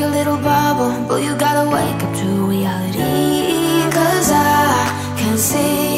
your little bubble But you gotta wake up to reality Cause I can see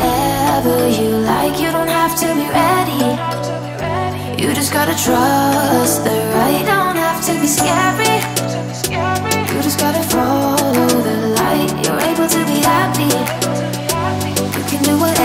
Whatever you like You don't have to be ready. You just gotta trust the right You Don't have to be scary. You just gotta follow the light. You're able to be happy. You can do whatever